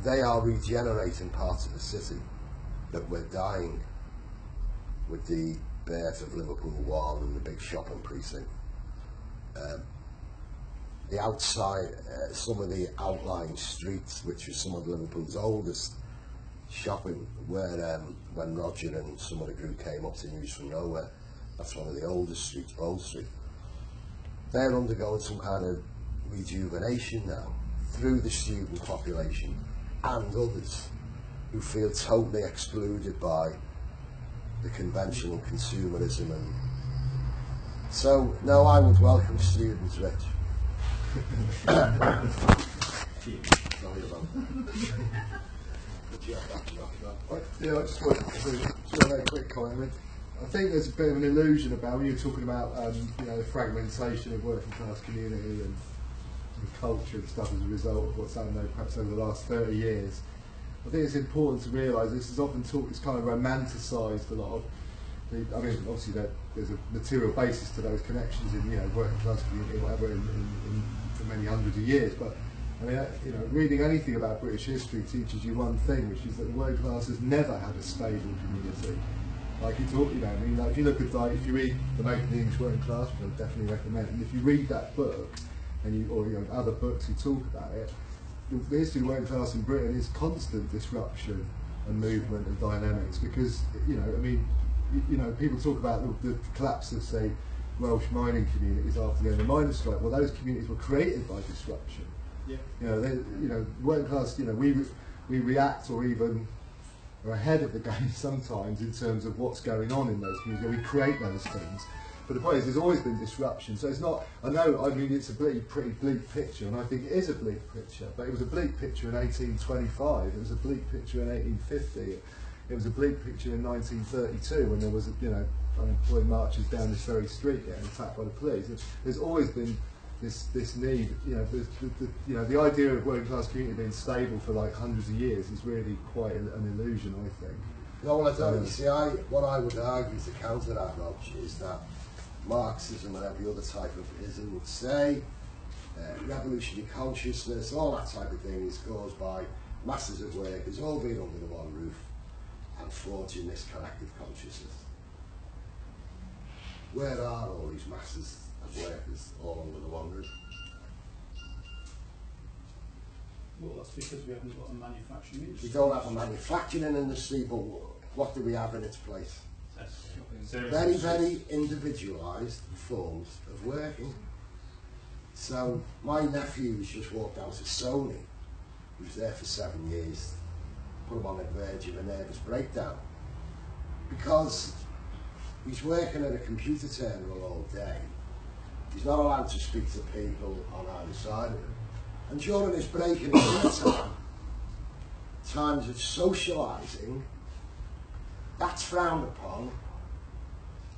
they are regenerating parts of the city that were dying with the birth of Liverpool One and the big shopping precinct. Um, the outside, uh, some of the outlying streets, which are some of Liverpool's oldest shopping, where um, when Roger and some of the group came up to News from Nowhere, that's one of the oldest streets, Bold Street. They're undergoing some kind of rejuvenation now through the student population and others who feel totally excluded by the conventional consumerism and so no I would welcome students Rich Sorry about But you have that, yeah, I just want to make a quick comment. I think there's a bit of an illusion about when you're talking about um, you know the fragmentation of working class community and, and culture and stuff as a result of what's happened perhaps over the last 30 years. I think it's important to realise this is often talked, it's kind of romanticised a lot of. The, I mean, obviously there, there's a material basis to those connections in you know working class community, whatever, in, in, in, for many hundreds of years. But I mean, you know, reading anything about British history teaches you one thing, which is that the working class has never had a stable community. Like you talk, you know, I mean, like if you look at like if you read the Making the English Working Class, which I definitely recommend, and if you read that book, and you or you know other books who talk about it, the, history of working class in Britain is constant disruption and movement and dynamics because you know, I mean, you, you know, people talk about the, the collapse of say Welsh mining communities after the end of the miners' strike. Well, those communities were created by disruption. Yeah. You know, they, you know, working class. You know, we we react or even are ahead of the game sometimes in terms of what's going on in those communities. We create those things. But the point is, there's always been disruption. So it's not. I know. I mean, it's a bleak, pretty bleak picture, and I think it is a bleak picture. But it was a bleak picture in 1825. It was a bleak picture in 1850. It was a bleak picture in 1932 when there was, you know, unemployed marchers down this very street getting attacked by the police. There's always been this this need, you know, the, the, the, you know, the idea of working class community being stable for like hundreds of years is really quite an, an illusion, I think. No, well, I don't. You see, I, what I would argue to counter that, Rog, is that Marxism and every other type of ism would say uh, revolutionary consciousness, all that type of thing is caused by masses of workers all being under the one roof and forging this collective consciousness. Where are all these masses of workers all under the roof? Well, that's because we haven't got a manufacturing industry. We don't have a manufacturing industry, but what do we have in its place? Very, very individualised forms of working. So my nephew's just walked out of Sony, he was there for seven years, put him on the verge of a nervous breakdown. Because he's working at a computer terminal all day. He's not allowed to speak to people on either side of him. And during his break in dinner time, times of socialising, that's frowned upon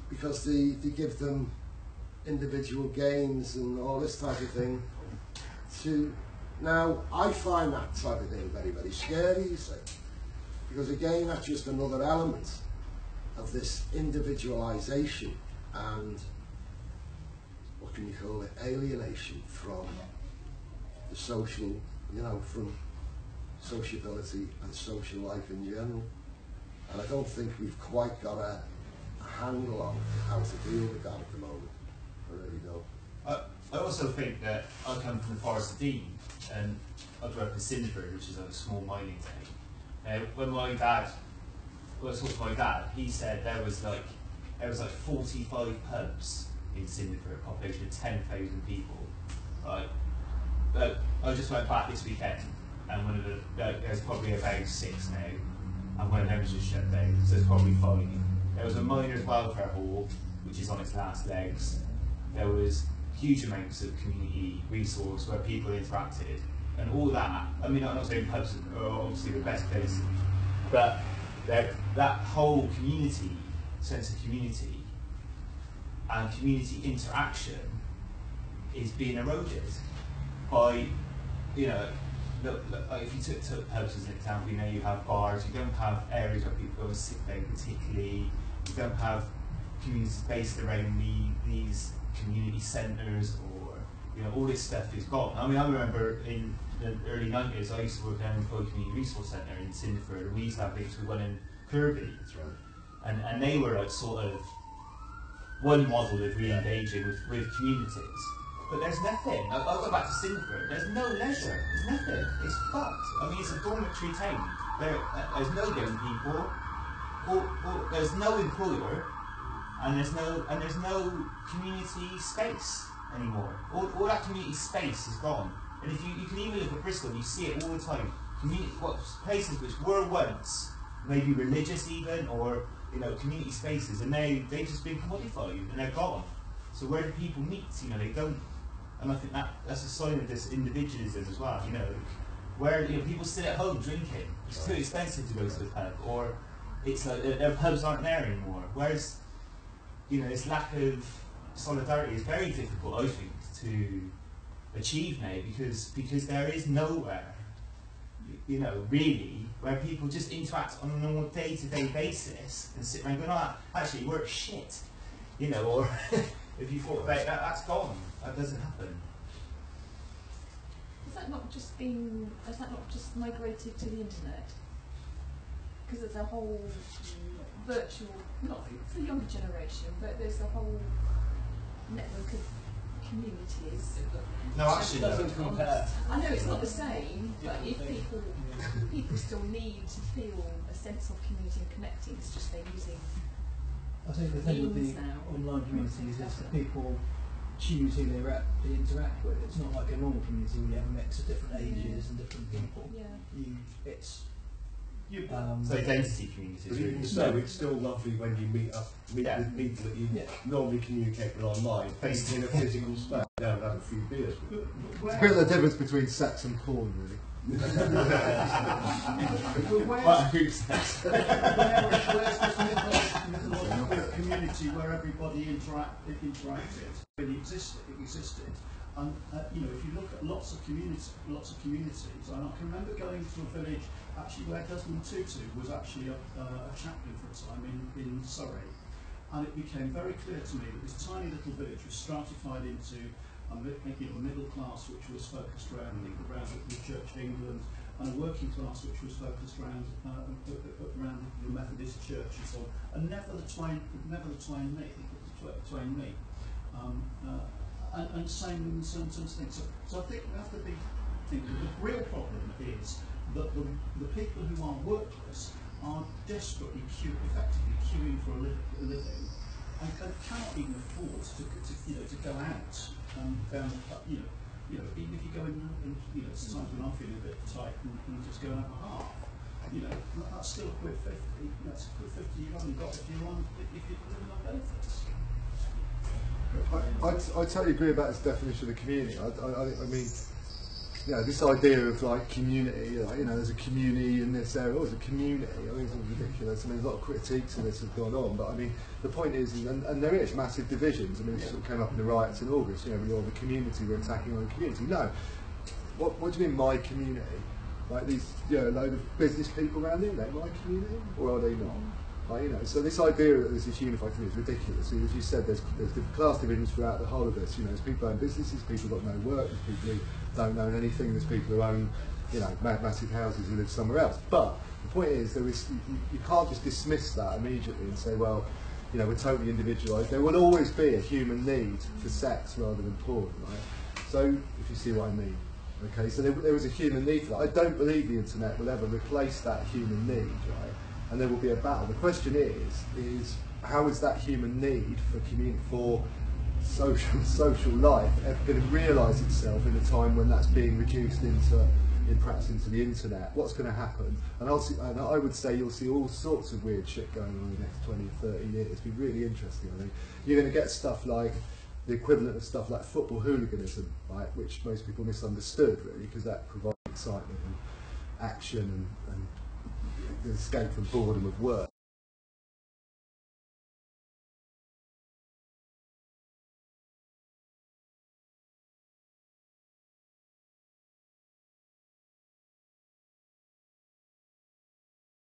because they, they give them individual games and all this type of thing to now I find that type of thing very very scary you see because again that's just another element of this individualization and you call it alienation from the social you know from sociability and social life in general and I don't think we've quite got a, a handle on how to deal with that at the moment. I really don't. I, I also think that I come from the Forest of Dean and I grew up in Cinderford, which is a small mining town. Uh, when my dad, when I talked to my dad, he said there was like there was like 45 pubs in Cinderford, a population of 10,000 people. Right? But I just went back this weekend and one of the, there- there's probably about six now and one of them was just shut down, so it's probably five. There was a miners' welfare hall, which is on its last legs. There was huge amounts of community resource where people interacted, and all that. I mean, I'm not saying pubs are obviously the best place, but that that whole community sense of community and community interaction is being eroded by, you know, look, look, if you took, took pubs as an example, you know, you have bars, you don't have areas where people go and sit down particularly, you don't have communities based around the, these community centres or, you know, all this stuff is gone. I mean, I remember in the early 90s, I used to work down in Employee Community Resource Centre in Cinderford, and we used to have things with one in Kirby, right. and, and they were like sort of one model of re-engaging with, with communities. But there's nothing. I'll, I'll go back to Cinderford. There's no leisure. There's nothing. It's fucked. I mean, it's a dormitory town. There, uh, there's no young people. Or, or, there's no employer, and there's no and there's no community space anymore. All, all that community space is gone. And if you, you can even look at Bristol, you see it all the time. Community, what places which were once maybe religious even, or you know, community spaces, and they they just been commodified and they're gone. So where do people meet? You know, they don't. And I think that that's a sign of this individualism as well. You know, where you know, people sit at home drinking. It's too expensive to go to the pub, or it's like their, pubs aren't there anymore. Whereas, you know, this lack of solidarity is very difficult, I think, to achieve now because because there is nowhere, you know, really where people just interact on a normal day-to-day basis and sit around going, oh, actually, work shit, you know, or if you thought about that, that's gone. That doesn't happen. Has that not just been, has that not just migrated to the internet? Because there's a whole virtual, not for the younger generation, but there's a whole network of communities. No, actually, no. Doesn't compare. I know it's not the same, but if people, people still need to feel a sense of community and connecting, it's just they're using, I think the thing with the now. online communities is that people choose who they, rep, they interact with. It's not like a normal community where you have a mix of different ages and different people. yeah. You, it's You, um, So identity communities. But really. even so, it's still lovely when you meet up, meet Yeah. with people that you Yeah. normally communicate with online, face in a physical space, down and have a few beers with. but It's a bit of the difference between sex and porn, really. but where, Well, I that. where's this mythological, mythological community where everybody interact, interacted. It existed. It existed. And uh, you know, if you look at lots of communities, lots of communities, and I can remember going to a village actually where Desmond Tutu was actually a, uh, a chaplain for a time in, in Surrey, and it became very clear to me that this tiny little village was stratified into a, you a middle class which was focused around the, around the Church of England, and a working class which was focused around uh, uh, uh, around the Methodist Church and so on, and never the twain, never the twain meet, the twa- twain meet. Um, uh, and, and same in some, things. So, so I think we have to be the real problem is that the, the people who are workless are desperately queue, effectively queuing for a, li- a living and, and cannot even afford to, to you know to go out um, down the pub, you know you know even if you go in and you know sometimes when I'm feeling a bit tight and, and just go and have a half you know that- that's still a quid fifty that's a quid fifty you haven't got if you're on if you're living on benefits. I, I, I totally agree about his definition of the community. I, I, I- I mean, you know, this idea of like community, like, you know, there's a community in this area, oh, there's a community, I mean, it's all ridiculous. I mean, there's a lot of critiques of this have gone on, but I mean, the point is, and, and there is massive divisions. I mean, it sort of came up in the riots in August, you know, with all the community, we're attacking on the community. No. What, what do you mean, my community? Like these, you know, a load of business people around here, they my community? Or are they not? Like, you know, so this idea that there's this unified community is ridiculous. As you said, there's, there's class divisions throughout the whole of this. You know, there's people who own businesses, people got no work, there's people who don't own anything, there's people who own, you know, ma- massive houses who live somewhere else. But the point is, there is you, can't just dismiss that immediately and say, well, you know, we're totally individualised. There will always be a human need for sex rather than porn, right? So, if you see what I mean. Okay, so there, there was a human need for that. I don't believe the internet will ever replace that human need, right? And there will be a battle. The question is, is how is that human need for community, for social social life realise itself in a time when that's being reduced into in practice into the internet? What's going to happen? And, I'll see, and I would say you'll see all sorts of weird shit going on in the next 20 or 30 years. It'll be really interesting. I think you're going to get stuff like the equivalent of stuff like football hooliganism, right, which most people misunderstood really, because that provides excitement and action and, and the escape from boredom of work.